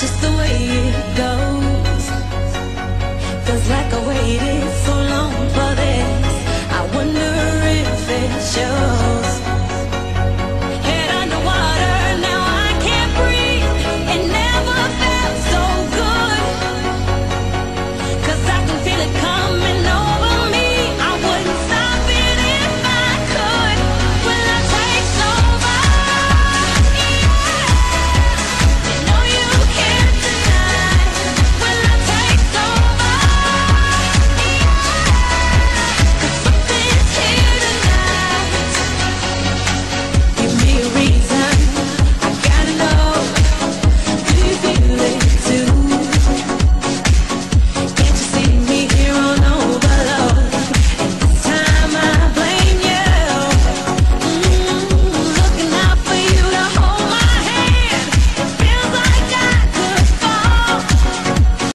just the way it goes. Feels like I waited so long for this.